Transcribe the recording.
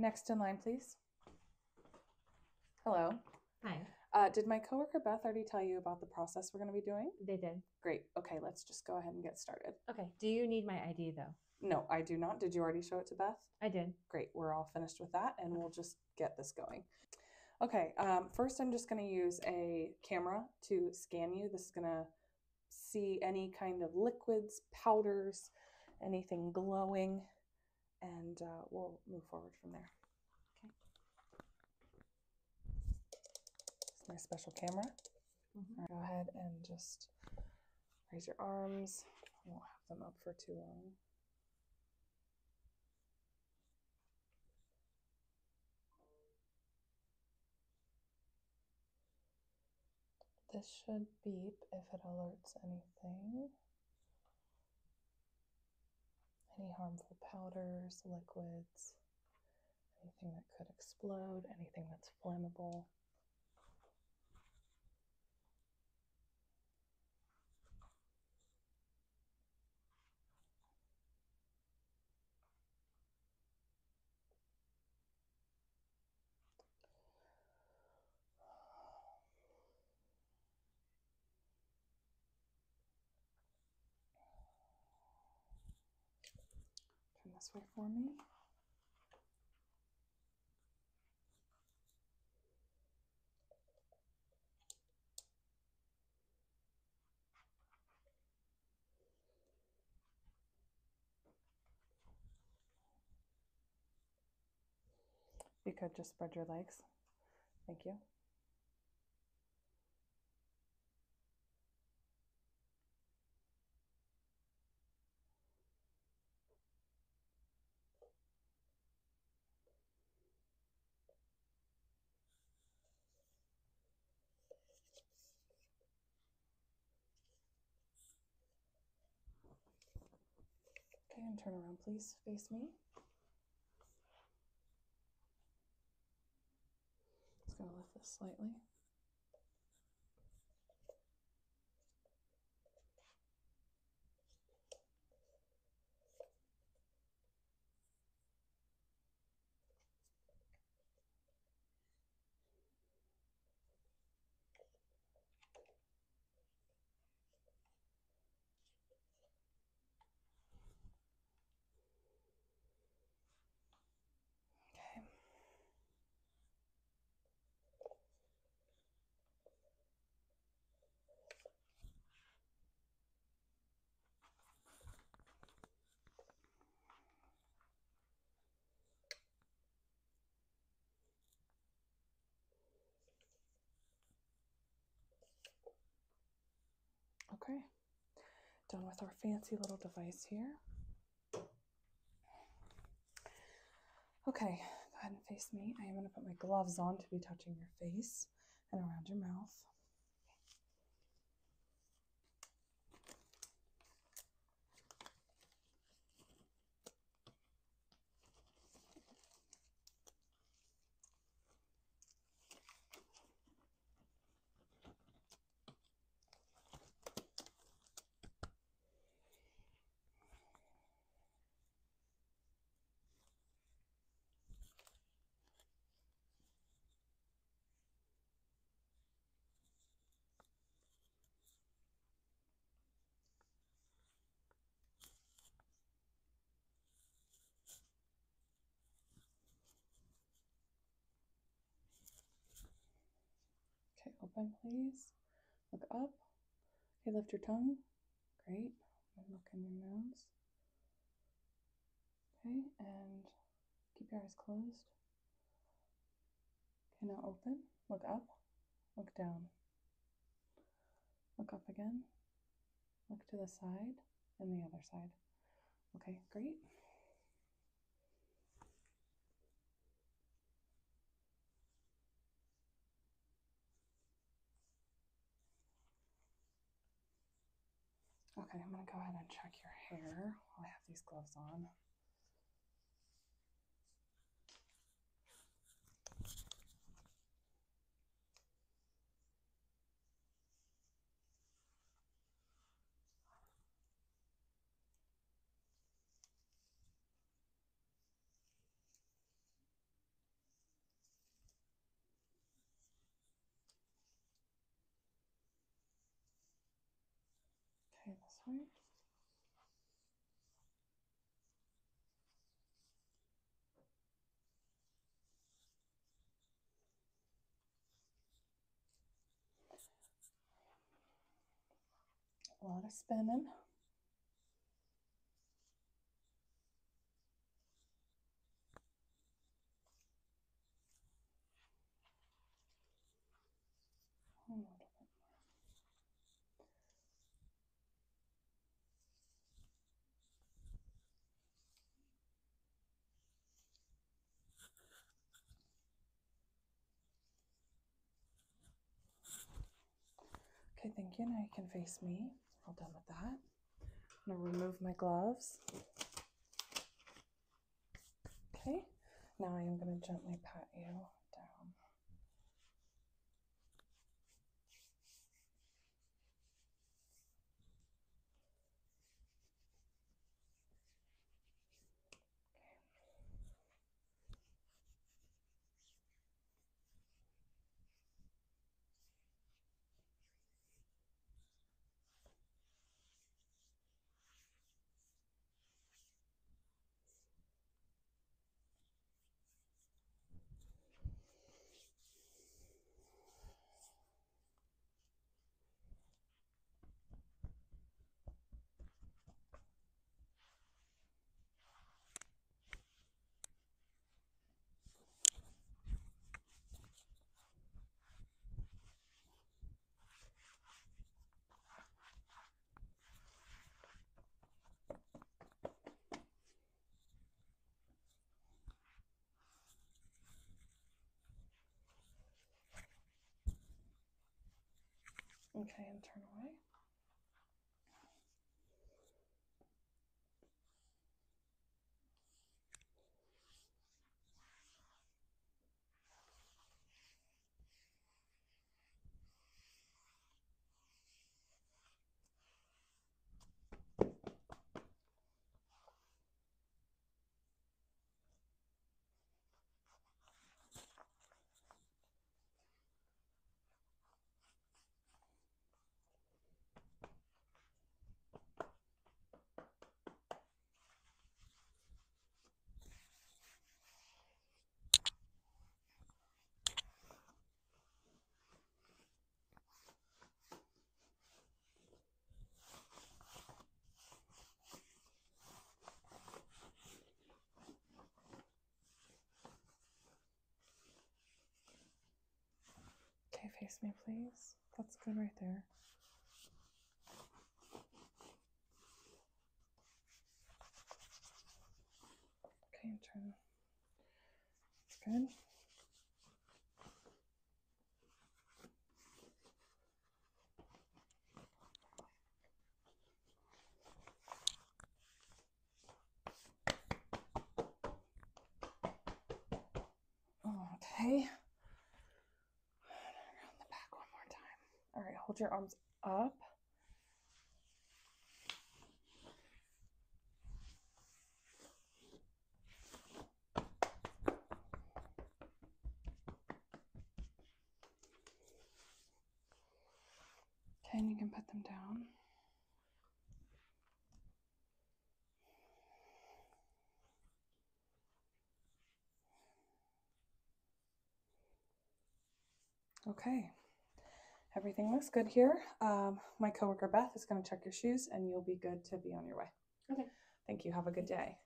Next in line, please. Hello. Hi, Uh, did my coworker Beth already tell you about the process we're going to be doing? they did. Great. Okay, let's just go ahead and get started. Okay. Do you need my ID though? No, I do not. Did you already show it to Beth? I did. Great. We're all finished with that and we'll just get this going. Okay, um, first I'm just going to use a camera to scan you. This is going to see any kind of liquids, powders, anything glowing, and uh, we'll move forward from there. Okay. It's my special camera. Mhm. All right, go ahead and just raise your arms. I won't have them up for too long. This should beep if it alerts anything. Any harmful powders, liquids, anything that could explode, anything that's flammable. This way for me. You could just spread your legs. Thank you. Okay, and turn around, please. Face me. Just gonna lift this slightly. Okay. Okay, done with our fancy little device here. Okay, go ahead and face me. I am going to put my gloves on to be touching your face and around your mouth. Open please. Look up. Okay, lift your tongue. Great. Look in your nose. Okay, and keep your eyes closed. Okay, now open. Look up. Look down. Look up again. Look to the side and the other side. Okay, great. Okay, I'm gonna go ahead and check your hair while I have these gloves on. A lot of spinning. Okay, thank you. Now you can face me. All done with that. I'm gonna remove my gloves. Okay, now I am gonna gently pat you down. Okay, and turn away. Okay, face me, please. That's good right there. Okay, turn. That's good. Oh, okay. Around the back one more time. All right, hold your arms up. Okay, and you can put them down. Okay, everything looks good here. Um, my coworker Beth is going to check your shoes and you'll be good to be on your way. Okay. Thank you. Have a good day.